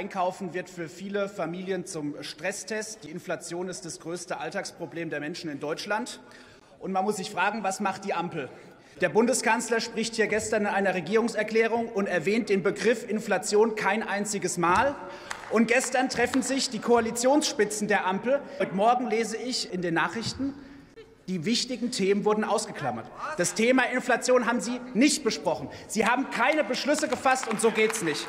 Einkaufen wird für viele Familien zum Stresstest. Die Inflation ist das größte Alltagsproblem der Menschen in Deutschland. Und man muss sich fragen, was macht die Ampel? Der Bundeskanzler spricht hier gestern in einer Regierungserklärung und erwähnt den Begriff Inflation kein einziges Mal. Und gestern treffen sich die Koalitionsspitzen der Ampel. Heute Morgen lese ich in den Nachrichten, die wichtigen Themen wurden ausgeklammert. Das Thema Inflation haben Sie nicht besprochen. Sie haben keine Beschlüsse gefasst, und so geht es nicht.